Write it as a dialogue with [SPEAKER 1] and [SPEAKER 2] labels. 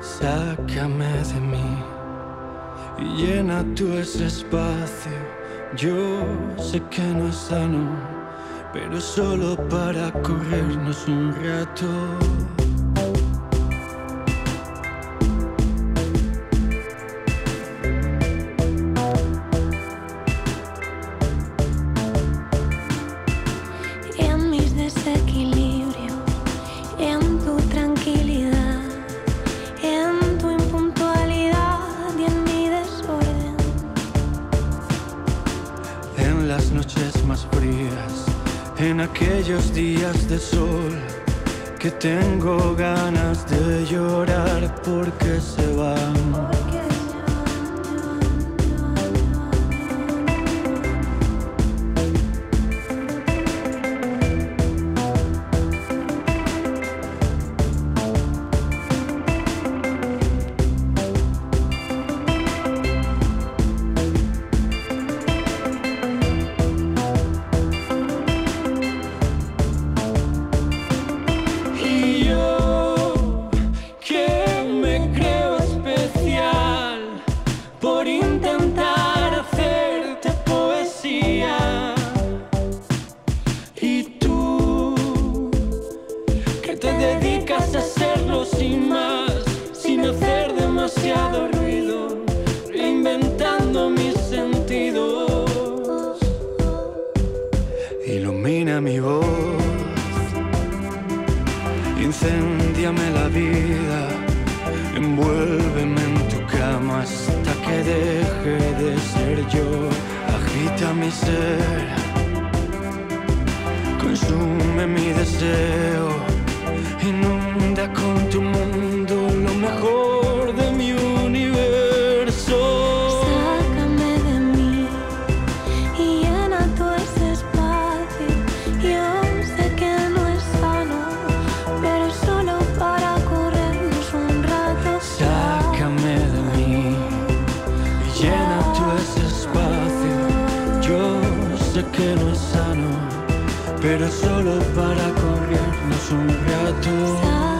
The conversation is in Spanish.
[SPEAKER 1] Sácame de mí y llena tú ese espacio. Yo sé que no es sano, pero solo para corrernos un rato.
[SPEAKER 2] En
[SPEAKER 1] aquellos días de sol, que tengo ganas de llorar porque se van. A hacerlo sin más, sin hacer demasiado ruido, reinventando mis sentidos. Ilumina mi voz. Incéndiame la vida, envuélveme en tu cama hasta que deje de ser yo. Agita mi ser, consume mi deseo, inunda con tu mundo lo mejor de mi universo.
[SPEAKER 2] Sácame de mí y llena todo ese espacio. Yo sé que no es sano, pero solo para corrernos un rato.
[SPEAKER 1] Sácame de mí y llena tú ese espacio. Yo sé que no es sano, pero solo para corrernos un rato.